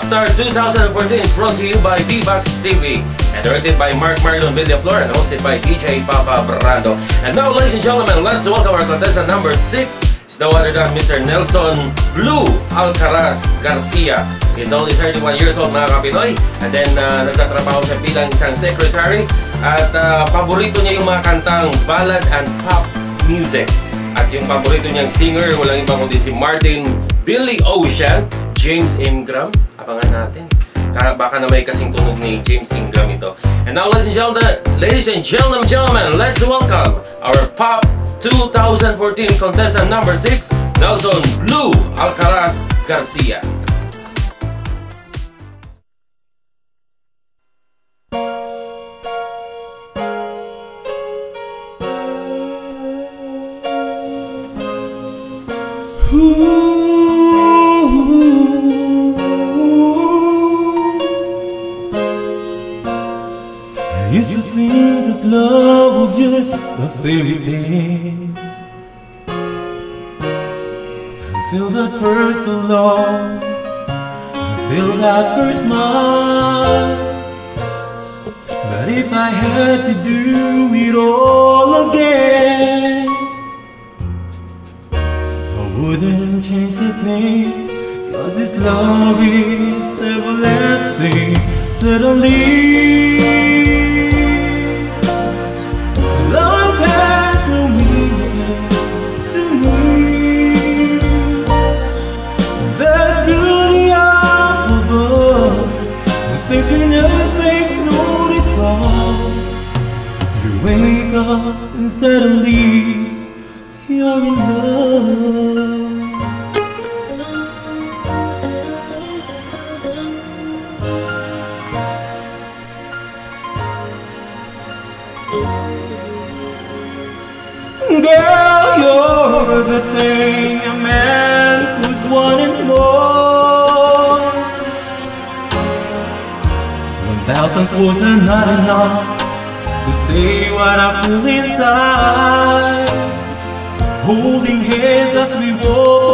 Star 2014 is brought to you by D-Box TV and directed by Mark Marlon Villaflor and hosted by DJ Papa Brando. And now, ladies and gentlemen, let's welcome our contestant number 6. It's no other than Mr. Nelson Blue Alcaraz Garcia. He's only 31 years old mga kapinoy. And then, uh, nagtatrabaho siya bilang isang secretary. At uh, paborito niya yung mga kantang ballad and pop music. At yung paborito niyang singer, walang iba kundi si Martin Billy Ocean, James Ingram. Natin. Ka- Baka na may kasing tunog ni James Ingram ito. And now, ladies and gentlemen, ladies and gentlemen, gentlemen, let's welcome our pop 2014 contestant number 6, Nelson Blue Alcaraz Garcia. I used to think that love was just a fairy tale. I feel that first so long. I feel that first smile. But if I had to do it all again, I wouldn't change a thing. Cause this love is everlasting. Suddenly, wake up and suddenly you're in love. Girl, you're the thing a man could want and more. One thousand words are not enough to say what I feel inside. Holding hands as we walk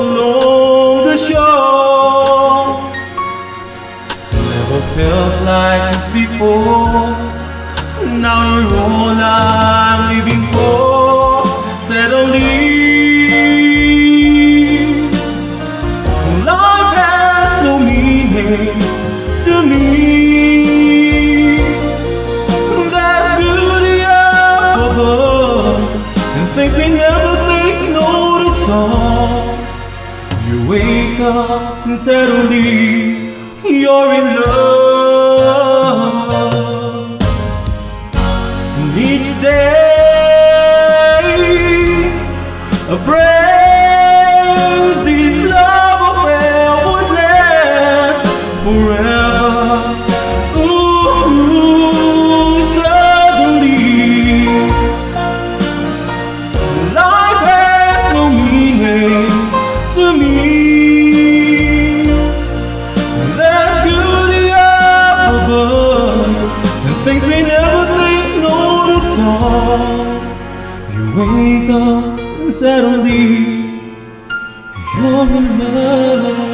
wake up and suddenly you're in love. Of. You wake up and suddenly you're in love.